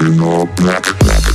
in all black, black.